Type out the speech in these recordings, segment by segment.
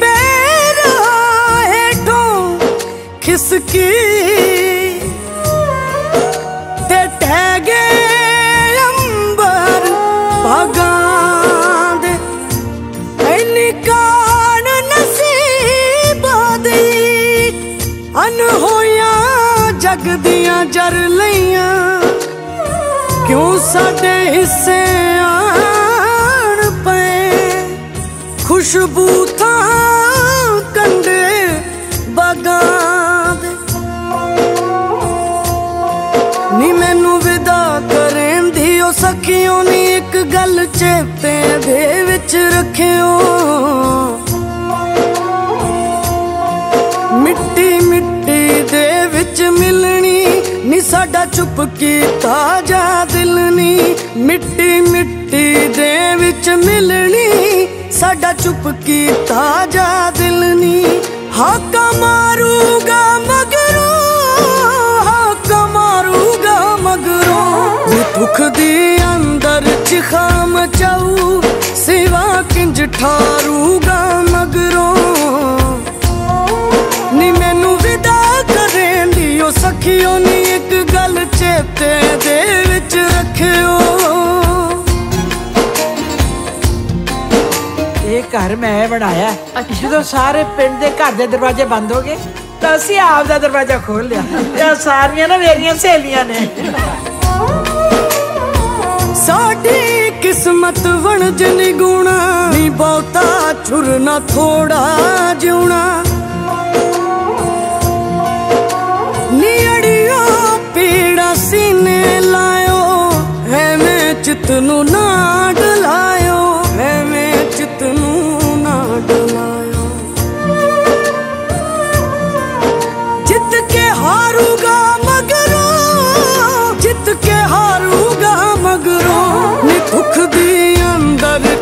ਪੈਰਾ ਹੇਠੋਂ ਖਿਸਕੀ ਤੇ ਟਹਿ ਗਏ ਅੰਬਰ ਭਾਗਾਂ ਦੇ। ਐਨੀ ਕਾਣ ਨਸੀਬਾਂ ਦੀ ਅਨ ਹੋਈਆਂ ਜਗ ਦੀਆਂ ਜਰ ਲਈਆਂ। ਕਿਉਂ ਸਾਡੇ ਹਿੱਸੇ ਖੁਸ਼ਬੂ ਥਾਂ ਕੰਡੇ ਬਾਗਾਂ ਦੇ। ਨੀ ਮੈਨੂੰ ਵਿਦਾ ਕਰਨ ਦੀ ਉਹ ਸਖੀਓ, ਨੀ ਇੱਕ ਗੱਲ ਚੇਤੇ ਦੇ ਵਿੱਚ ਰੱਖਿਓ। ਮਿੱਟੀ ਮਿੱਟੀ ਦੇ ਵਿੱਚ ਮਿਲਣੀ ਨੀ, ਸਾਡਾ ਚੁੱਪ ਕੀਤਾ ਜਾ ਦਿਲ ਨੀ। ਮਿੱਟੀ ਮਿੱਟੀ ਦੇ ਵਿੱਚ ਮਿਲਣੀ ਸਾਡਾ ਚੁੱਪ ਕੀਤਾ ਜਾ ਦਿਲ ਨੀ। ਹਾਕਾ ਮਾਰੂਗਾ ਮਗਰੋਂ, ਹਾਕਾ ਮਾਰੂਗਾ ਮਗਰੋਂ। ਨੀ ਦੁੱਖ ਦੀ ਅੰਦਰ ਚ ਖਾਮ ਚਾਉ ਸਿਵਾ ਕਿੰਜ ਠਾਰੂਗਾ ਮਗਰੋਂ। ਘਰ ਮੈਂ ਬਣਾਇਆ। ਜਦੋਂ ਸਾਰੇ ਪਿੰਡ ਦੇ ਘਰ ਦੇ ਦਰਵਾਜ਼ੇ ਬੰਦ ਹੋ ਗਏ, ਤਾਂ ਅਸੀਂ ਆਪ ਦਾ ਦਰਵਾਜ਼ਾ ਖੋਲ ਲਿਆ ਇਹ ਸਾਰੀਆਂ ਨਾ ਮੇਰੀਆਂ ਸਹੇਲੀਆਂ ਨੇ। ਸਾਡੀ ਕਿਸਮਤ ਵਣਜ ਨਿਗੁਣਾ, ਨੀ ਬਹੁਤਾ ਛੁਰ ਨਾ ਥੋੜਾ ਜਿਉਣਾ। ਨੀ ਪੀੜਾ ਸੀਨੇ ਲਾਇਓ, ਐਵੇਂ ਚਿੱਤ ਨੂੰ ਨਾ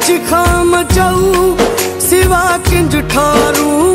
ਅੰਦਰ ਚ ਖਾਮ ਚਾਉ ਸਿਵਾ ਕਿੰਜ ਠਾਰੂਗਾ